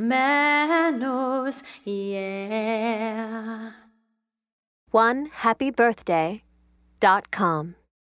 Manos, yeah. One happy birthday dot com.